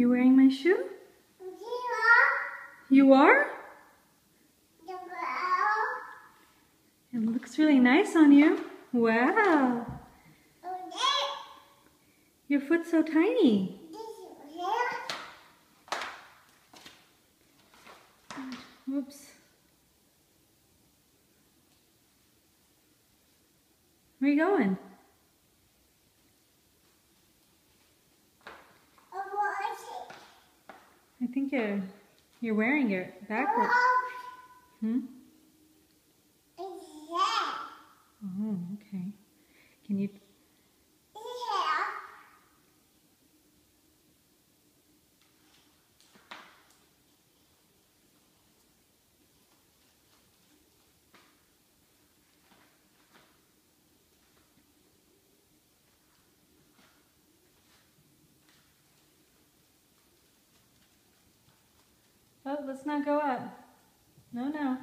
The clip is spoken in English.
You wearing my shoe? You are? It looks really nice on you. Wow. Your foot's so tiny. Whoops. Where are you going? I think you're you're wearing it backwards. Hmm? Oh, okay. Can you Oh, let's not go up. No, no.